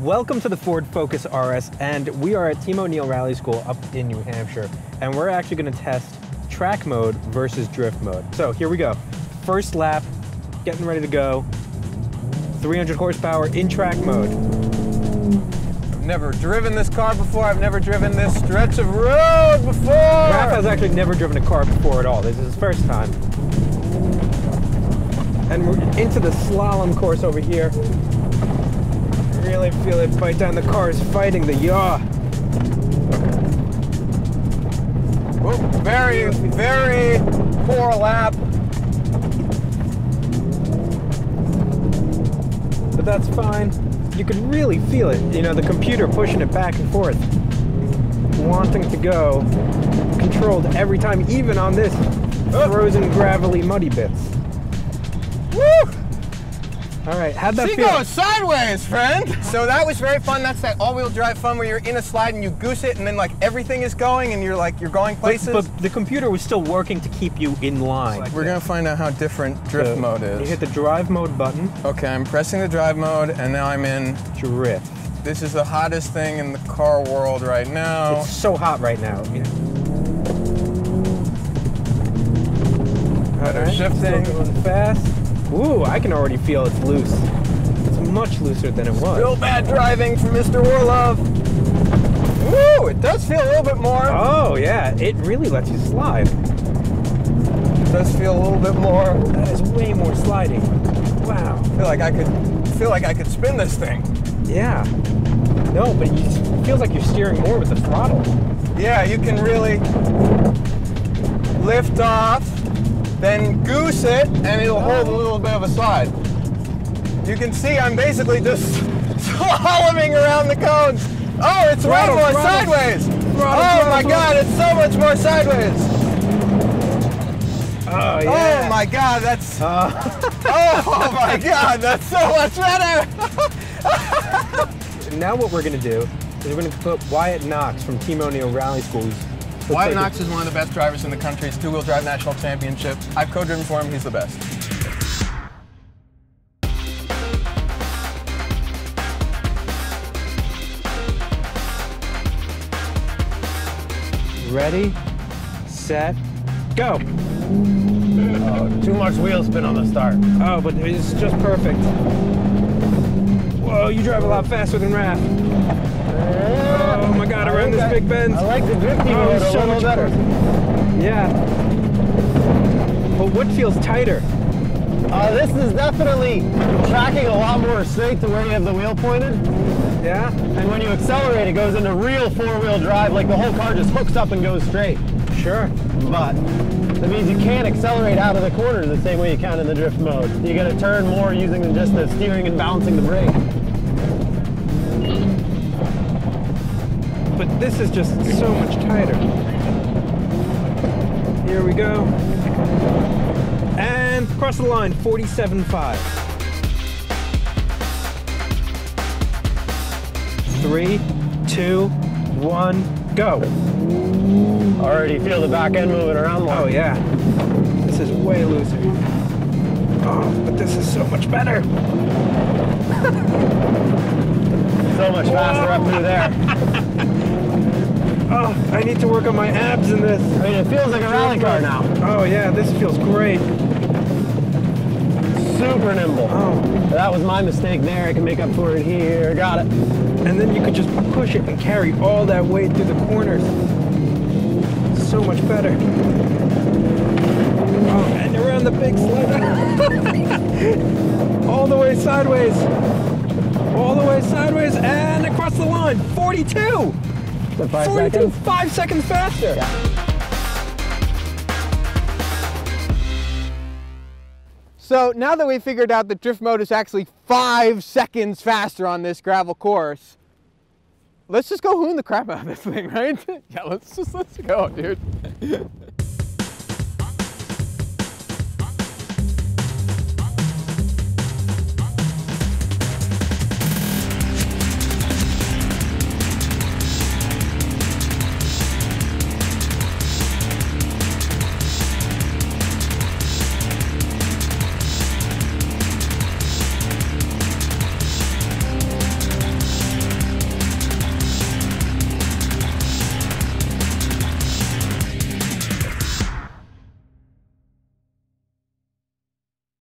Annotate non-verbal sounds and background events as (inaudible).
Welcome to the Ford Focus RS, and we are at Team O'Neil Rally School up in New Hampshire, and we're actually going to test track mode versus drift mode. So here we go. First lap, getting ready to go. 300 horsepower in track mode. I've never driven this car before. I've never driven this stretch of road before. Raph has actually never driven a car before at all. This is his first time. And we're into the slalom course over here. Really feel it bite down. The car is fighting the yaw. Whoa, very, very poor lap. But that's fine. You could really feel it. You know, the computer pushing it back and forth. Wanting to go. Controlled every time, even on this oh. frozen, gravelly, muddy bits. All right, how'd that She feel? goes sideways, friend. So that was very fun. That's that all-wheel drive fun where you're in a slide and you goose it, and then like everything is going, and you're like you're going But, places. but the computer was still working to keep you in line. We're gonna find out how different drift So, mode is. You hit the drive mode button, Okay, I'm pressing the drive mode, and now I'm in. drift. This is the hottest thing in the car world right now. It's so hot right now. Better Alright, shifting. still going fast. Ooh, I can already feel it's loose. It's much looser than it was. Real bad driving from Mr. Orlove. Ooh, It does feel a little bit more. Oh yeah, it really lets you slide. It does feel a little bit more. That is way more sliding. Wow. I feel like I could feel like I could spin this thing. Yeah. No, but you, it feels like you're steering more with the throttle. Yeah, you can really lift off, then goose it, and it'll hold a little bit of a slide. You can see I'm basically just (laughs) slaloming around the cones. Oh, it's Throttle, way more throttle. sideways. Throttle, oh my. God, it's so much more sideways. Oh yeah. Oh my God, that's. Uh, (laughs) (laughs) Oh my God, that's so much better. now what we're gonna do is we're gonna put Wyatt Knox from Team O'Neil Rally School. Who's- (laughs) Wyatt Knox is one of the best drivers in the country. He's two-wheel drive national championship. I've co-driven for him. He's the best. Ready, set, go. Oh, too much wheel spin on the start. Oh, but it's just perfect. Whoa, you drive a lot faster than Raph. Oh my God, around this big bend. I like the drifty Oh, so little much better. Yeah. But what feels tighter? Uh, this is definitely tracking a lot more straight to where you have the wheel pointed. Yeah? And when you accelerate, it goes into real four-wheel drive, like the whole car just hooks up and goes straight. Sure. But that means you can't accelerate out of the corners the same way you can in the drift mode. You got to turn more using just the steering and balancing the brake. But this is just so much tighter. Here we go. And cross the line, 47.5. Three, two, one, go. Already feel the back end moving around more. Oh yeah. This is way looser. Oh, but this is so much better. So much faster up through there. (laughs) Oh, I need to work on my abs in this. I mean, it feels like a rally car now. Oh yeah, this feels great. Super nimble. Oh, That was my mistake there. I can make up for it here. Got it. and then you could just push it and carry all that weight through the corners. So much better. Oh, and around the big sled. (laughs) all the way sideways. All the way sideways and across the line. 42. The five 42. seconds. Five seconds faster. So now that we figured out that drift mode is actually five seconds faster on this gravel course, let's just go hoon the crap out of this thing, right? (laughs) yeah, let's just let's go, dude.